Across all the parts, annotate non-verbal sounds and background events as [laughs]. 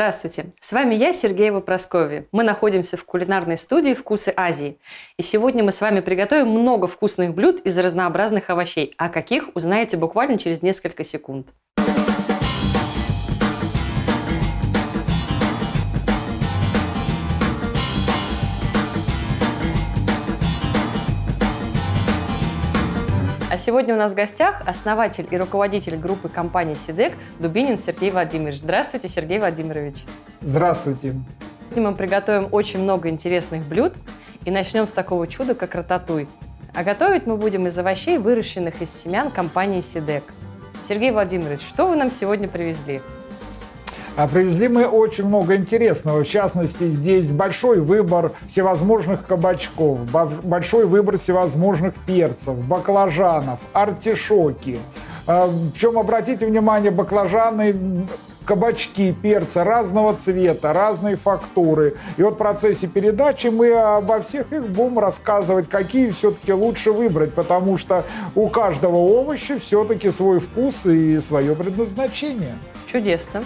Здравствуйте, с вами я, Сергеева Прасковья. Мы находимся в кулинарной студии «Вкусы Азии». И сегодня мы с вами приготовим много вкусных блюд из разнообразных овощей. А каких, узнаете буквально через несколько секунд. Сегодня у нас в гостях основатель и руководитель группы компании «Сидек» Дубинин Сергей Владимирович. Здравствуйте, Сергей Владимирович. Здравствуйте. Сегодня мы приготовим очень много интересных блюд и начнем с такого чуда, как рататуй. А готовить мы будем из овощей, выращенных из семян компании «Сидек». Сергей Владимирович, что вы нам сегодня привезли? А привезли мы очень много интересного. В частности, здесь большой выбор всевозможных кабачков, большой выбор всевозможных перцев, баклажанов, артишоки. А, Причем, обратите внимание, баклажаны кабачки, перцы разного цвета, разной фактуры. И вот в процессе передачи мы обо всех их будем рассказывать, какие все-таки лучше выбрать, потому что у каждого овоща все-таки свой вкус и свое предназначение. Чудесно.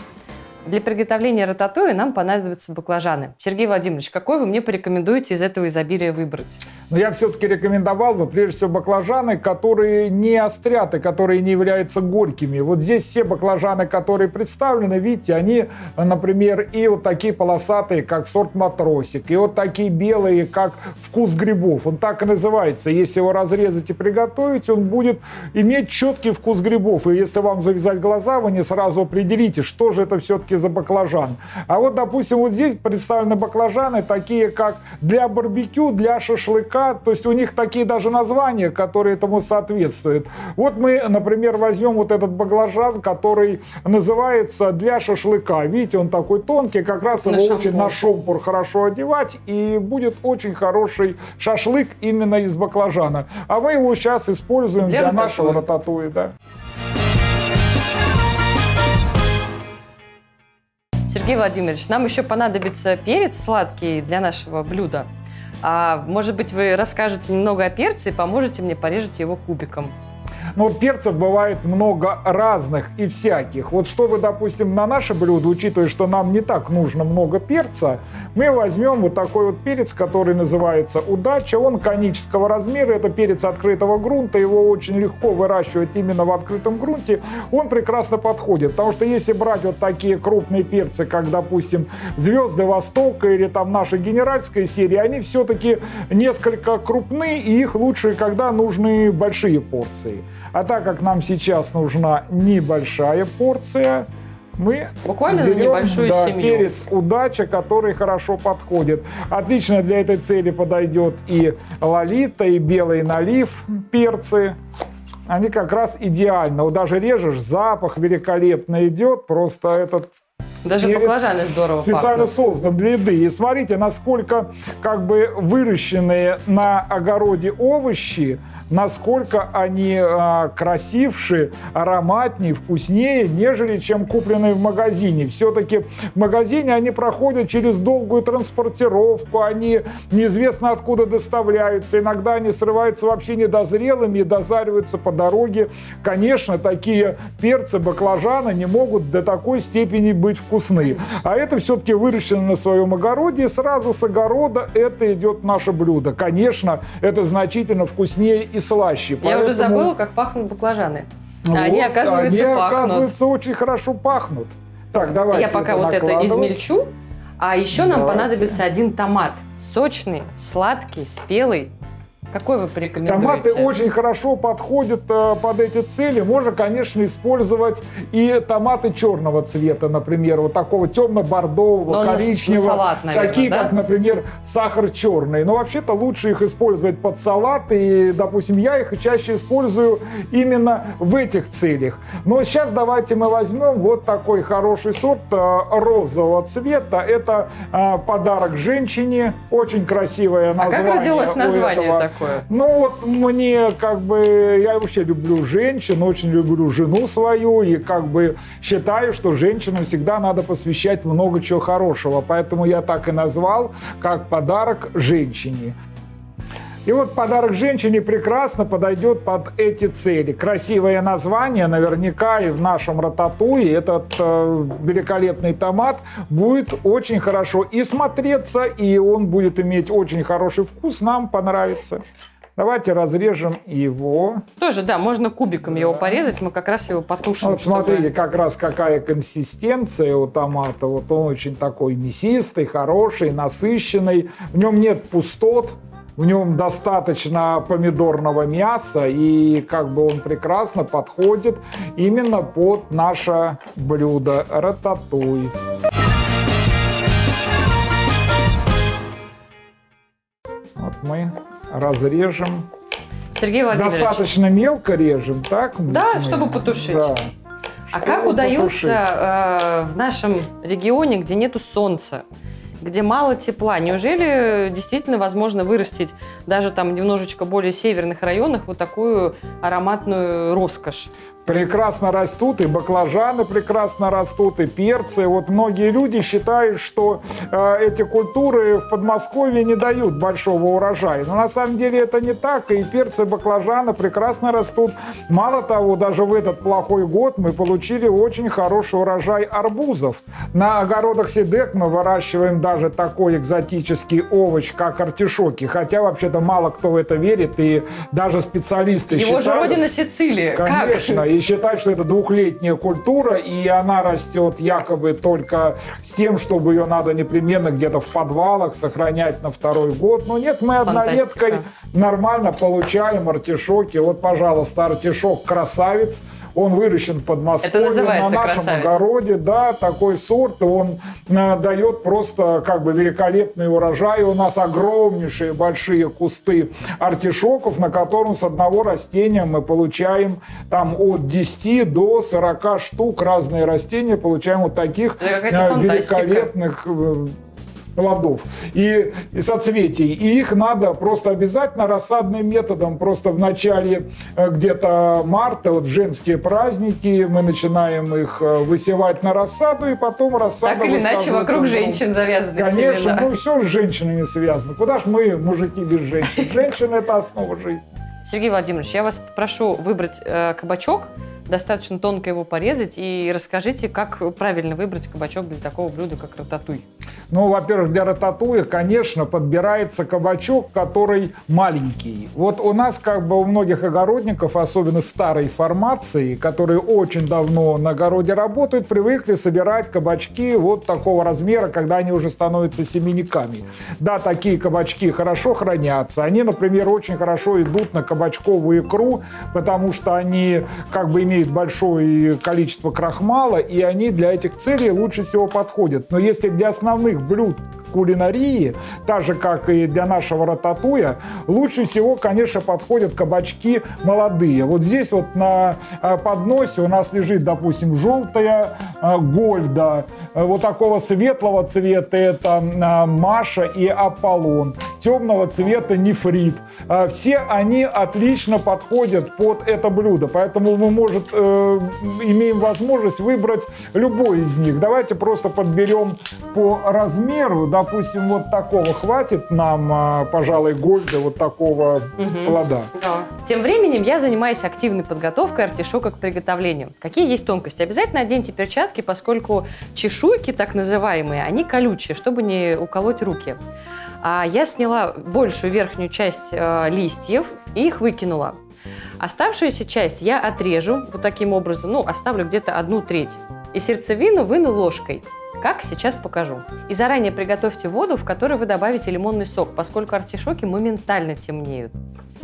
Для приготовления рататуи нам понадобятся баклажаны. Сергей Владимирович, какой вы мне порекомендуете из этого изобилия выбрать? Но я все-таки рекомендовал бы, прежде всего, баклажаны, которые не острят и которые не являются горькими. Вот здесь все баклажаны, которые представлены, видите, они, например, и вот такие полосатые, как сорт матросик, и вот такие белые, как вкус грибов. Он так и называется. Если его разрезать и приготовить, он будет иметь четкий вкус грибов. И если вам завязать глаза, вы не сразу определите, что же это все-таки все за баклажан. А вот, допустим, вот здесь представлены баклажаны, такие как для барбекю, для шашлыка, то есть у них такие даже названия, которые этому соответствуют. Вот мы, например, возьмем вот этот баклажан, который называется для шашлыка. Видите, он такой тонкий, как раз на его шампур. очень на шомпур хорошо одевать, и будет очень хороший шашлык именно из баклажана. А мы его сейчас используем для, для нашего рататуи, да. Сергей Владимирович, нам еще понадобится перец сладкий для нашего блюда. А может быть, вы расскажете немного о перце и поможете мне порежать его кубиком? Но перцев бывает много разных и всяких. Вот чтобы, допустим, на наше блюдо, учитывая, что нам не так нужно много перца, мы возьмем вот такой вот перец, который называется удача. Он конического размера, это перец открытого грунта, его очень легко выращивать именно в открытом грунте. Он прекрасно подходит, потому что если брать вот такие крупные перцы, как, допустим, звезды Востока или там наша генеральская серия, они все-таки несколько крупны, и их лучше, когда нужны большие порции. А так как нам сейчас нужна небольшая порция, мы Буквально берем, небольшую да, семью. перец удача, который хорошо подходит. Отлично для этой цели подойдет и лолита, и белый налив перцы. Они как раз идеально. Вот даже режешь, запах великолепно идет. Просто этот даже перец баклажаны здорово специально пахнут. создан для еды. И смотрите, насколько как бы выращенные на огороде овощи, насколько они а, красивше, ароматнее, вкуснее, нежели чем купленные в магазине. Все-таки в магазине они проходят через долгую транспортировку, они неизвестно откуда доставляются, иногда они срываются вообще недозрелыми и дозариваются по дороге. Конечно, такие перцы, баклажаны не могут до такой степени быть вкусны. А это все-таки выращено на своем огороде, и сразу с огорода это идет наше блюдо. Конечно, это значительно вкуснее и слаще. Я Поэтому... уже забыла, как пахнут баклажаны. Вот, они, оказывается, они, пахнут. оказывается, очень хорошо пахнут. Так, давайте Я пока вот это измельчу. А еще давайте. нам понадобится один томат. Сочный, сладкий, спелый. Какой вы порекомендуете? Томаты очень хорошо подходят э, под эти цели. Можно, конечно, использовать и томаты черного цвета, например, вот такого темно-бордового, коричневого. салат, наверное, такие, да? как, например, сахар черный. Но вообще-то лучше их использовать под салат. И, допустим, я их чаще использую именно в этих целях. Но сейчас давайте мы возьмем вот такой хороший сорт э, розового цвета. Это э, подарок женщине. Очень красивое название. А как родилось название такое? Такое? Ну вот мне как бы, я вообще люблю женщин, очень люблю жену свою и как бы считаю, что женщинам всегда надо посвящать много чего хорошего. Поэтому я так и назвал, как подарок женщине. И вот подарок женщине прекрасно подойдет под эти цели. Красивое название, наверняка и в нашем рататуе этот э, великолепный томат будет очень хорошо и смотреться, и он будет иметь очень хороший вкус, нам понравится. Давайте разрежем его. Тоже, да, можно кубиком да. его порезать, мы как раз его потушим. Вот чтобы... смотрите, как раз какая консистенция у томата. Вот он очень такой мясистый, хороший, насыщенный. В нем нет пустот, в нем достаточно помидорного мяса, и как бы он прекрасно подходит именно под наше блюдо рататуй. Вот мы разрежем. Сергей Владимирович. Достаточно мелко режем, так? Да, мы? чтобы потушить. Да. А чтобы как удается э, в нашем регионе, где нету солнца, где мало тепла. Неужели действительно возможно вырастить даже там немножечко более северных районах вот такую ароматную роскошь? Прекрасно растут, и баклажаны прекрасно растут, и перцы. Вот многие люди считают, что э, эти культуры в Подмосковье не дают большого урожая. Но на самом деле это не так, и перцы, и баклажаны прекрасно растут. Мало того, даже в этот плохой год мы получили очень хороший урожай арбузов. На огородах Сидек мы выращиваем даже такой экзотический овощ, как артишоки. Хотя вообще-то мало кто в это верит, и даже специалисты Его считают... же родина Сицилия. Конечно, как? И считать, что это двухлетняя культура, и она растет якобы только с тем, чтобы ее надо непременно где-то в подвалах сохранять на второй год. Но нет, мы однолеткой нормально получаем артишоки. Вот, пожалуйста, артишок красавец. Он выращен под Москвой. Это называется на нашем красавец. огороде, да, такой сорт, он э, дает просто как бы великолепный урожай. У нас огромнейшие большие кусты артишоков, на котором с одного растения мы получаем там от 10 до 40 штук разные растения, получаем вот таких э, великолепных э, плодов и, и соцветий. И их надо просто обязательно рассадным методом. Просто в начале э, где-то марта, вот в женские праздники, мы начинаем их высевать на рассаду, и потом рассаду Так или иначе вокруг женщин завязаны Конечно, семена. ну все с женщинами связано. Куда ж мы, мужики, без женщин? [laughs] Женщина – это основа жизни. Сергей Владимирович, я вас попрошу выбрать э, кабачок, достаточно тонко его порезать и расскажите, как правильно выбрать кабачок для такого блюда, как рататуй. Ну, во-первых, для рататуя, конечно, подбирается кабачок, который маленький. Вот у нас, как бы у многих огородников, особенно старой формации, которые очень давно на огороде работают, привыкли собирать кабачки вот такого размера, когда они уже становятся семенниками. Да, такие кабачки хорошо хранятся. Они, например, очень хорошо идут на кабачковую икру, потому что они как бы имеют большое количество крахмала, и они для этих целей лучше всего подходят. Но если для основных блюд кулинарии, так же, как и для нашего рататуя, лучше всего, конечно, подходят кабачки молодые. Вот здесь вот на э, подносе у нас лежит, допустим, желтая э, гольда, э, вот такого светлого цвета это Маша и Аполлон, темного цвета нефрит. Все они отлично подходят под это блюдо, поэтому мы, может, имеем возможность выбрать любой из них. Давайте просто подберем по размеру, да, допустим, вот такого хватит нам, а, пожалуй, гольда, вот такого угу. плода. Да. Тем временем я занимаюсь активной подготовкой артишока к приготовлению. Какие есть тонкости? Обязательно оденьте перчатки, поскольку чешуйки, так называемые, они колючие, чтобы не уколоть руки. А я сняла большую верхнюю часть э, листьев и их выкинула. Оставшуюся часть я отрежу вот таким образом, ну, оставлю где-то одну треть. И сердцевину выну ложкой. Как, сейчас покажу. И заранее приготовьте воду, в которой вы добавите лимонный сок, поскольку артишоки моментально темнеют.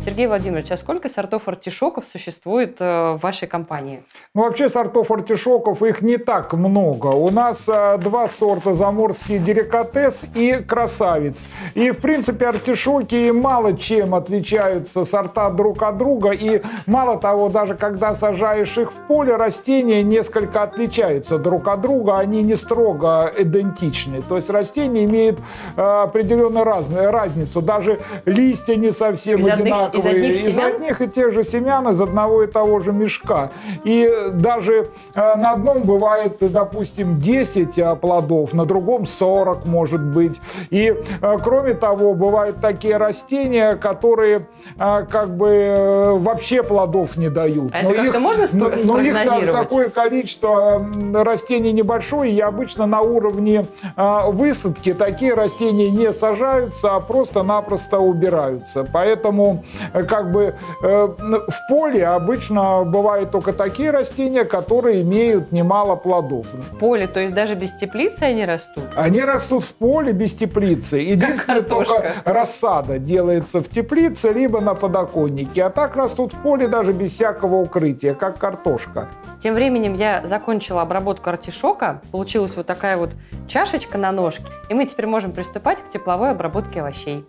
Сергей Владимирович, а сколько сортов артишоков существует э, в вашей компании? Ну, вообще сортов артишоков их не так много. У нас э, два сорта заморский деликатес и красавец. И, в принципе, артишоки мало чем отличаются сорта друг от друга. И мало того, даже когда сажаешь их в поле, растения несколько отличаются друг от друга. Они не строго строго идентичны. То есть растение имеет э, определенную раз, разницу. Даже листья не совсем из одинаковые. Одних, из одних из семян? одних и тех же семян, из одного и того же мешка. И даже э, на одном бывает, допустим, 10 э, плодов, на другом 40 может быть. И кроме того, бывают такие растения, которые как бы вообще плодов не дают. А это как-то можно но, но их там такое количество растений небольшое, и обычно на уровне а, высадки такие растения не сажаются, а просто-напросто убираются. Поэтому э, как бы э, в поле обычно бывают только такие растения, которые имеют немало плодов. В поле, то есть даже без теплицы они растут? Они растут в поле без теплицы. Единственное, только рассада делается в теплице, либо на подоконнике. А так растут в поле даже без всякого укрытия, как картошка. Тем временем я закончила обработку артишока. Получилась вот такая вот чашечка на ножке. И мы теперь можем приступать к тепловой обработке овощей.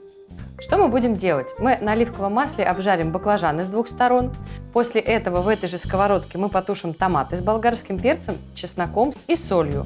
Что мы будем делать? Мы на оливковом масле обжарим баклажаны с двух сторон. После этого в этой же сковородке мы потушим томаты с болгарским перцем, чесноком и солью.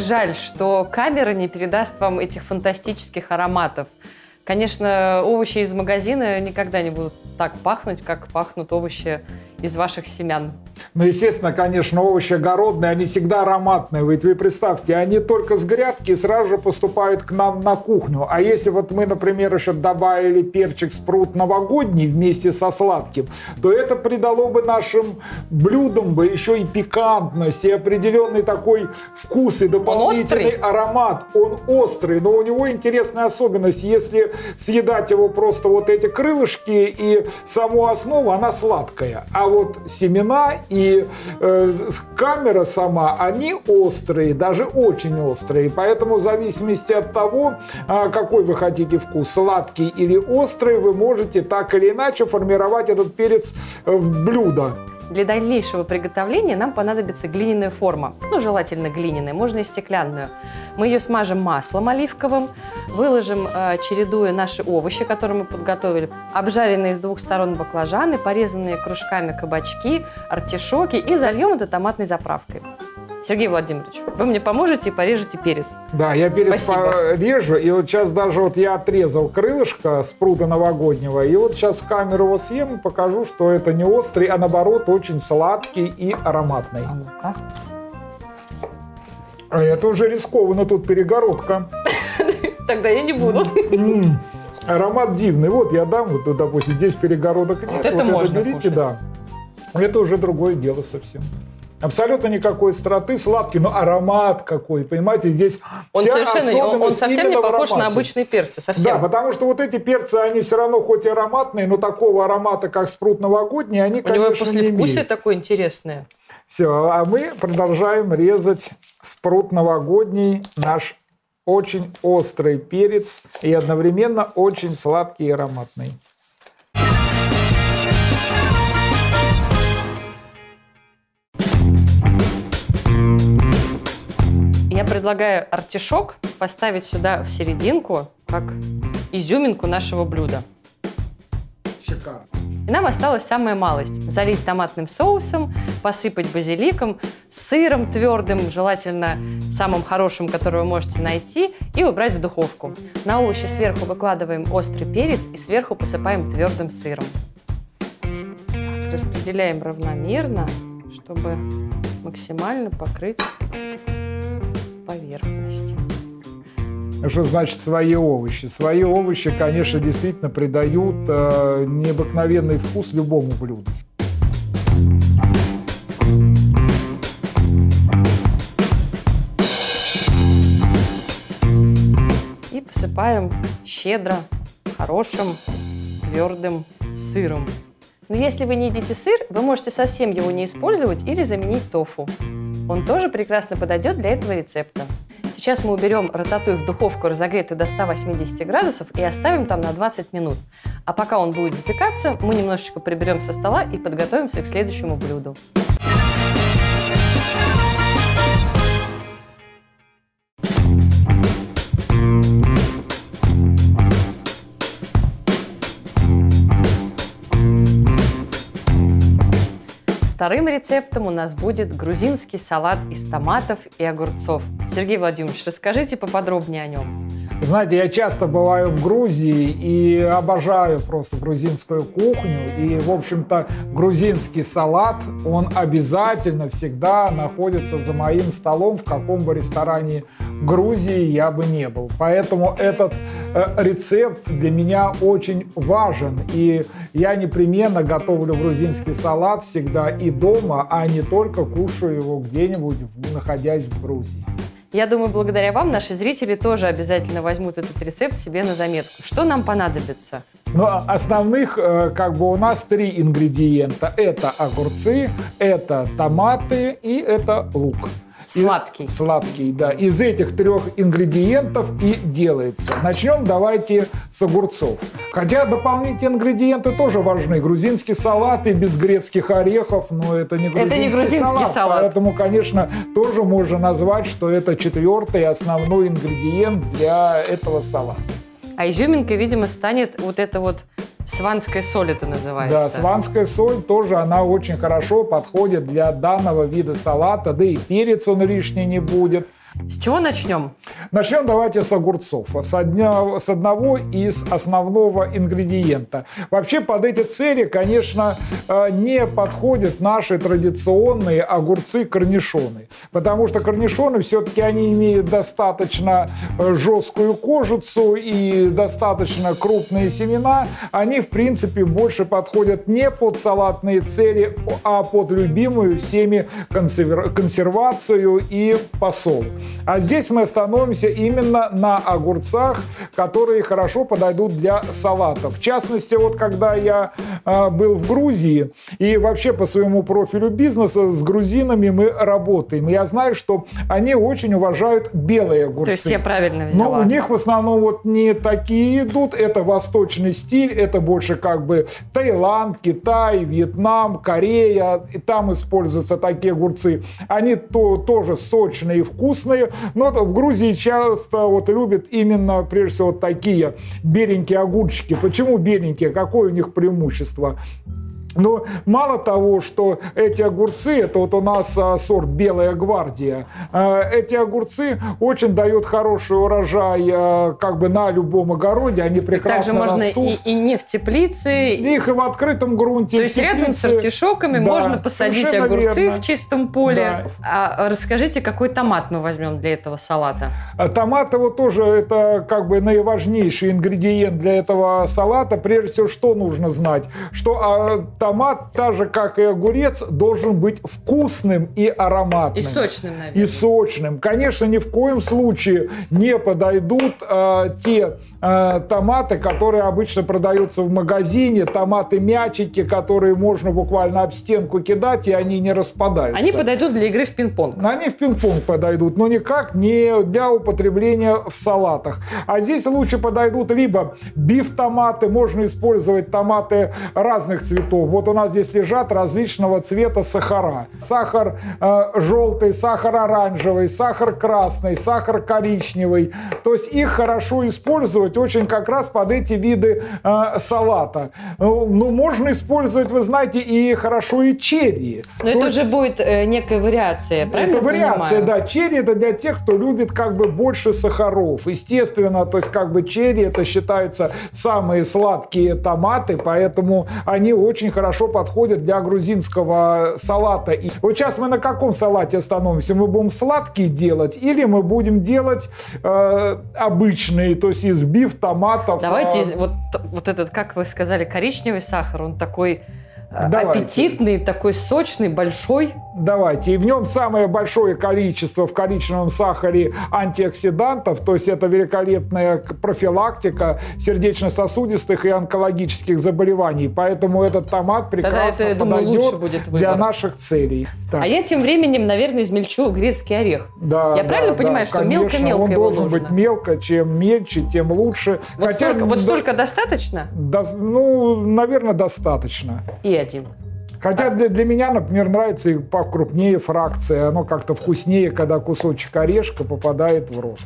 Жаль, что камера не передаст вам этих фантастических ароматов. Конечно, овощи из магазина никогда не будут так пахнуть, как пахнут овощи из ваших семян. Ну, естественно, конечно, овощи огородные, они всегда ароматные. Ведь вы представьте, они только с грядки сразу же поступают к нам на кухню. А если вот мы, например, еще добавили перчик спрут новогодний вместе со сладким, то это придало бы нашим блюдам бы еще и пикантность, и определенный такой вкус, и дополнительный острый? аромат. Он острый, но у него интересная особенность. Если съедать его просто вот эти крылышки и саму основу, она сладкая. А вот семена и э, камера сама, они острые, даже очень острые. Поэтому в зависимости от того, а, какой вы хотите вкус, сладкий или острый, вы можете так или иначе формировать этот перец э, в блюдо. Для дальнейшего приготовления нам понадобится глиняная форма. Ну, желательно глиняная, можно и стеклянную. Мы ее смажем маслом оливковым, выложим, э, чередуя наши овощи, которые мы подготовили, обжаренные с двух сторон баклажаны, порезанные кружками кабачки, артишоки и зальем это томатной заправкой. Сергей Владимирович, вы мне поможете и порежете перец? Да, я перец Спасибо. порежу, и вот сейчас даже вот я отрезал крылышко с пруда новогоднего, и вот сейчас в камеру его съем и покажу, что это не острый, а наоборот очень сладкий и ароматный. А ну-ка. А это уже рискованно, тут перегородка. [laughs] Тогда я не буду. М, Аромат дивный. Вот я дам, вот, допустим, здесь перегородок нет. Вот это можно берите, кушать. да. Это уже другое дело совсем. Абсолютно никакой остроты, сладкий, но аромат какой, понимаете, здесь Он вся совершенно, он, он совсем не похож на обычные перцы, Да, совсем. потому что вот эти перцы, они все равно хоть и ароматные, но такого аромата, как спрут новогодний, они, У него конечно, не послевкусие имеют. такое интересное. Все, а мы продолжаем резать спрут новогодний, наш очень острый перец и одновременно очень сладкий и ароматный. Я предлагаю артишок поставить сюда в серединку, как изюминку нашего блюда. Шикарно. И нам осталась самая малость. Залить томатным соусом, посыпать базиликом, сыром твердым, желательно самым хорошим, который вы можете найти, и убрать в духовку. На овощи сверху выкладываем острый перец и сверху посыпаем твердым сыром. Так, распределяем равномерно, чтобы максимально покрыть поверхность. Что значит свои овощи? Свои овощи, конечно, действительно придают э, необыкновенный вкус любому блюду. и посыпаем щедро хорошим твердым сыром. Но если вы не едите сыр, вы можете совсем его не использовать или заменить тофу. Он тоже прекрасно подойдет для этого рецепта. Сейчас мы уберем рататуй в духовку, разогретую до 180 градусов, и оставим там на 20 минут. А пока он будет запекаться, мы немножечко приберем со стола и подготовимся к следующему блюду. Вторым рецептом у нас будет грузинский салат из томатов и огурцов. Сергей Владимирович, расскажите поподробнее о нем. Знаете, я часто бываю в Грузии и обожаю просто грузинскую кухню. И, в общем-то, грузинский салат, он обязательно всегда находится за моим столом, в каком бы ресторане Грузии я бы не был. Поэтому этот э, рецепт для меня очень важен. И я непременно готовлю грузинский салат всегда и дома, а не только кушаю его где-нибудь, находясь в Грузии. Я думаю, благодаря вам наши зрители тоже обязательно возьмут этот рецепт себе на заметку. Что нам понадобится? Ну, а основных, э, как бы у нас три ингредиента. Это огурцы, это томаты и это лук. Сладкий. И, сладкий, да. Из этих трех ингредиентов и делается. Начнем давайте с огурцов. Хотя дополнительные ингредиенты тоже важны. Грузинский салат и без грецких орехов, но это не грузинский, это не грузинский салат, салат. Поэтому, конечно, тоже можно назвать, что это четвертый основной ингредиент для этого салата. А изюминкой, видимо, станет вот это вот Сванская соль это называется. Да, сванская соль тоже, она очень хорошо подходит для данного вида салата, да и перец он лишний не будет. С чего начнем? Начнем давайте с огурцов, с, одня, с одного из основного ингредиента. Вообще под эти цели, конечно, э, не подходят наши традиционные огурцы-корнишоны, потому что корнишоны все-таки они имеют достаточно э, жесткую кожицу и достаточно крупные семена. Они, в принципе, больше подходят не под салатные цели, а под любимую всеми консервацию и посол. А здесь мы остановимся именно на огурцах, которые хорошо подойдут для салатов. В частности, вот когда я э, был в Грузии и вообще по своему профилю бизнеса с грузинами мы работаем. Я знаю, что они очень уважают белые огурцы. То есть я правильно взяла. Но у них в основном вот не такие идут. Это восточный стиль, это больше как бы Таиланд, Китай, Вьетнам, Корея. И там используются такие огурцы. Они то, тоже сочные и вкусные вкусные, но в Грузии часто вот любят именно, прежде всего, такие беленькие огурчики. Почему беленькие? Какое у них преимущество? Но мало того, что эти огурцы, это вот у нас а, сорт Белая гвардия, а, эти огурцы очень дают хороший урожай а, как бы на любом огороде, они прекрасно и также можно растут. И, и не в теплице. Их и в открытом грунте. То есть теплице. рядом с артишоками да, можно посадить огурцы верно. в чистом поле. Да. А расскажите, какой томат мы возьмем для этого салата? Томат его тоже это как бы наиважнейший ингредиент для этого салата. Прежде всего, что нужно знать? Что томат, так же как и огурец, должен быть вкусным и ароматным. И сочным, наверное. И сочным. Конечно, ни в коем случае не подойдут э, те э, томаты, которые обычно продаются в магазине, томаты-мячики, которые можно буквально об стенку кидать, и они не распадаются. Они подойдут для игры в пинг-понг. Они в пинг-понг подойдут, но никак не для употребления в салатах. А здесь лучше подойдут либо биф-томаты, можно использовать томаты разных цветов вот у нас здесь лежат различного цвета сахара. Сахар э, желтый, сахар оранжевый, сахар красный, сахар коричневый. То есть их хорошо использовать очень как раз под эти виды э, салата. Ну, ну, можно использовать, вы знаете, и хорошо и черри. Но То это есть... уже будет э, некая вариация, правильно Это вариация, да. Черри это для тех, кто любит как бы больше сахаров. Естественно, то есть как бы черри это считаются самые сладкие томаты, поэтому они очень хорошо подходят для грузинского салата. И вот сейчас мы на каком салате остановимся? Мы будем сладкий делать или мы будем делать э, обычные, то есть из биф, томатов? Давайте э... вот, вот этот, как вы сказали, коричневый сахар, он такой э, Давайте. аппетитный, такой сочный, большой. Давайте. И в нем самое большое количество в коричневом сахаре антиоксидантов, то есть это великолепная профилактика сердечно-сосудистых и онкологических заболеваний. Поэтому этот томат прекрасно это, я думаю, подойдет будет для наших целей. Так. А я тем временем, наверное, измельчу грецкий орех. Да, я да, правильно да, понимаю, что мелко-мелко Он его должен нужно? быть мелко, чем мельче, тем лучше. Вот, Хотя, столько, вот столько достаточно? Да, ну, наверное, достаточно. И один. Хотя для, для меня, например, нравится и покрупнее фракция. Оно как-то вкуснее, когда кусочек орешка попадает в рот.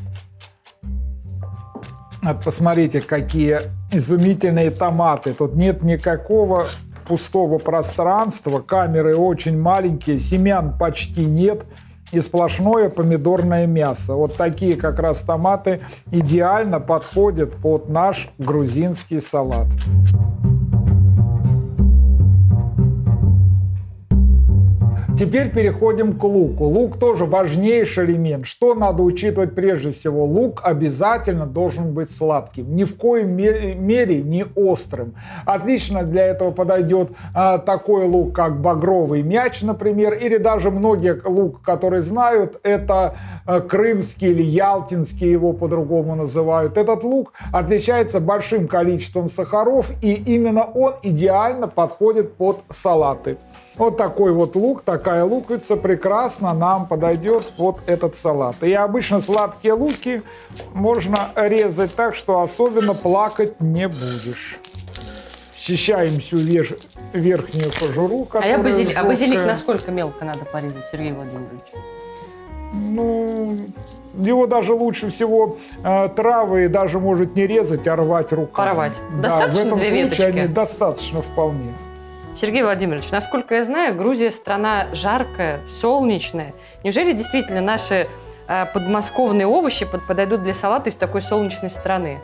Вот посмотрите, какие изумительные томаты. Тут нет никакого пустого пространства. Камеры очень маленькие, семян почти нет. И сплошное помидорное мясо. Вот такие как раз томаты идеально подходят под наш грузинский салат. Теперь переходим к луку. Лук тоже важнейший элемент. Что надо учитывать прежде всего? Лук обязательно должен быть сладким. Ни в коем мере не острым. Отлично для этого подойдет а, такой лук, как багровый мяч, например, или даже многие лук, которые знают, это а, крымский или ялтинский его по-другому называют. Этот лук отличается большим количеством сахаров, и именно он идеально подходит под салаты. Вот такой вот лук, такая луковица прекрасно нам подойдет под этот салат. И обычно сладкие луки можно резать так, что особенно плакать не будешь. Счищаем всю верх, верхнюю кожуру, а, я базили... а базилик насколько мелко надо порезать, Сергей Владимирович? Ну, его даже лучше всего э, травы даже может не резать, а рвать руками. Порвать. Достаточно да, в этом две случае веточки? они достаточно вполне. Сергей Владимирович, насколько я знаю, Грузия страна жаркая, солнечная. Неужели действительно наши э, подмосковные овощи подойдут для салата из такой солнечной страны?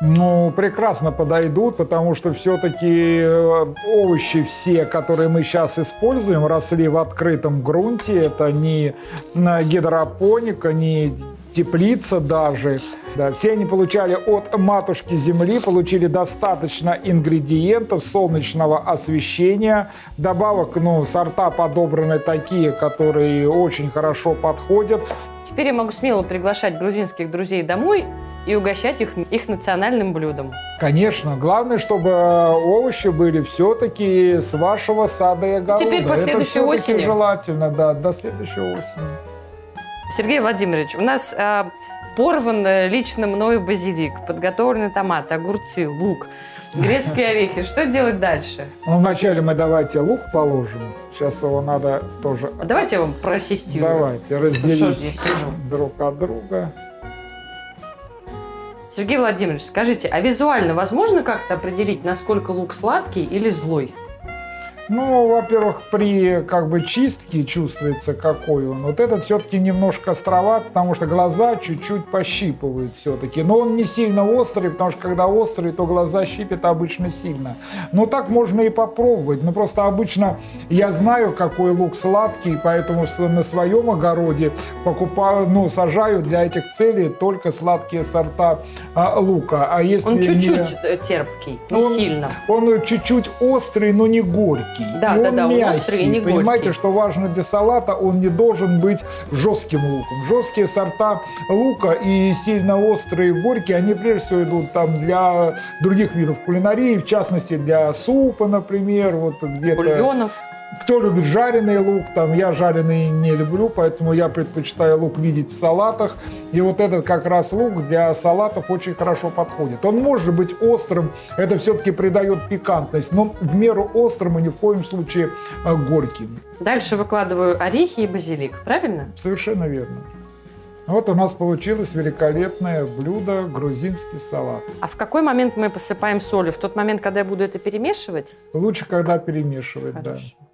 Ну, прекрасно подойдут, потому что все-таки э, овощи все, которые мы сейчас используем, росли в открытом грунте. Это не гидропоника, не теплица даже. Да, все они получали от матушки земли, получили достаточно ингредиентов, солнечного освещения. Добавок, ну, сорта подобраны такие, которые очень хорошо подходят. Теперь я могу смело приглашать грузинских друзей домой и угощать их их национальным блюдом. Конечно. Главное, чтобы овощи были все-таки с вашего сада и огорода. Теперь по следующей Это осени. желательно, да, до следующей осени. Сергей Владимирович, у нас э, порван лично мною базилик, подготовлены томаты, огурцы, лук, грецкие орехи. Что делать дальше? Ну, вначале мы давайте лук положим. Сейчас его надо тоже... А давайте я вам просистирую. Давайте, разделить друг от друга. Сергей Владимирович, скажите, а визуально возможно как-то определить, насколько лук сладкий или злой? Ну, во-первых, при как бы чистке чувствуется, какой он. Вот этот все-таки немножко островат, потому что глаза чуть-чуть пощипывают все-таки. Но он не сильно острый, потому что когда острый, то глаза щипят обычно сильно. Но так можно и попробовать. Но просто обычно я знаю, какой лук сладкий, поэтому на своем огороде покупаю, ну, сажаю для этих целей только сладкие сорта а, лука. А если он чуть-чуть не... терпкий, не он, сильно. Он чуть-чуть острый, но не горький мягкий. Да, и да, он да, мягкий. острый, не Понимаете, горький. что важно для салата, он не должен быть жестким луком. Жесткие сорта лука и сильно острые, горькие, они прежде всего идут там для других видов кулинарии, в частности для супа, например, вот где-то. Бульонов. Кто любит жареный лук, там я жареный не люблю, поэтому я предпочитаю лук видеть в салатах. И вот этот как раз лук для салатов очень хорошо подходит. Он может быть острым, это все-таки придает пикантность, но в меру острым и ни в коем случае э, горьким. Дальше выкладываю орехи и базилик, правильно? Совершенно верно. Вот у нас получилось великолепное блюдо грузинский салат. А в какой момент мы посыпаем солью? В тот момент, когда я буду это перемешивать? Лучше, когда перемешивать, Хорошо. да.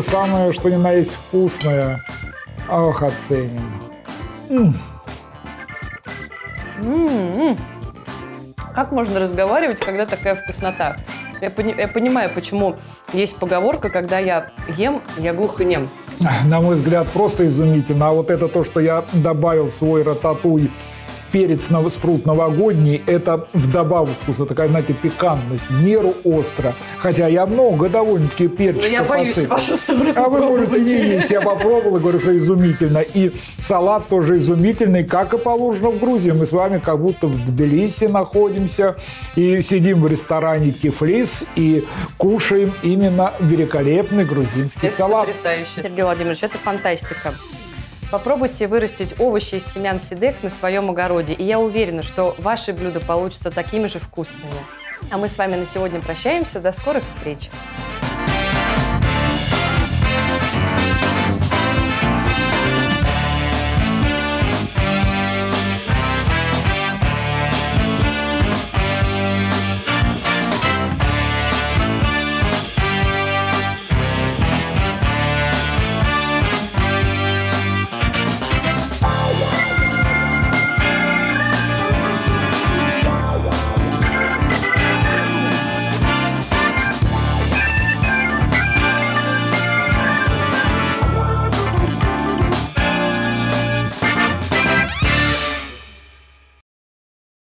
Это самое, что ни на есть вкусное. Ох, оценим. М-м. М-м. Как можно разговаривать, когда такая вкуснота? Я, пони- я понимаю, почему есть поговорка, когда я ем, я глух и нем. на мой взгляд, просто изумительно. А вот это то, что я добавил в свой рататуй перец спрут новогодний, это вдобавок вкуса, такая, знаете, пикантность, в меру остро. Хотя я много довольно-таки перчика Но я боюсь посыпал. вашу сторону А вы можете не есть. Я попробовал и говорю, что изумительно. И салат тоже изумительный, как и положено в Грузии. Мы с вами как будто в Тбилиси находимся и сидим в ресторане Кифлис и кушаем именно великолепный грузинский Это салат. потрясающе. Сергей Владимирович, это фантастика. Попробуйте вырастить овощи из семян сидек на своем огороде, и я уверена, что ваши блюда получатся такими же вкусными. А мы с вами на сегодня прощаемся. До скорых встреч!